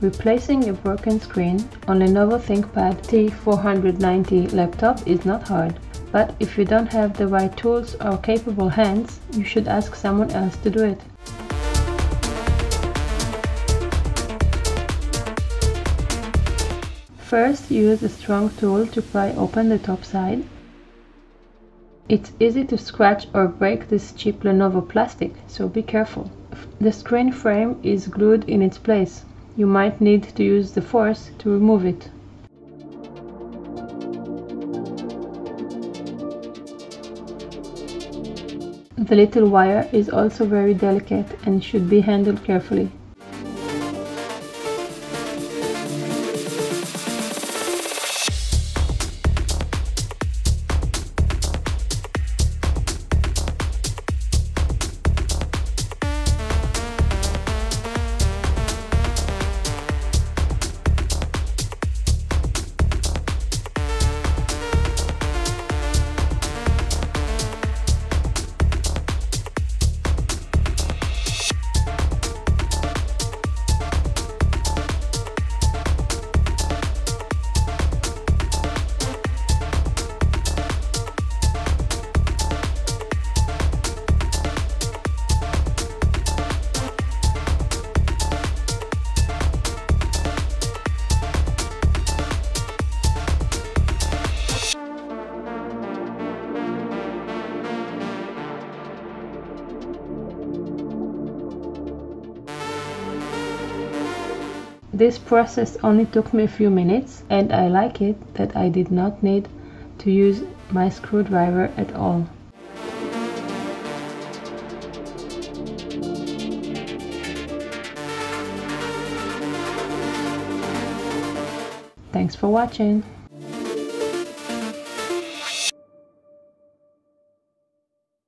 Replacing a broken screen on Lenovo ThinkPad T490 laptop is not hard, but if you don't have the right tools or capable hands, you should ask someone else to do it. First, use a strong tool to pry open the top side. It's easy to scratch or break this cheap Lenovo plastic, so be careful. The screen frame is glued in its place, you might need to use the force to remove it. The little wire is also very delicate and should be handled carefully. This process only took me a few minutes and I like it that I did not need to use my screwdriver at all. Thanks for watching.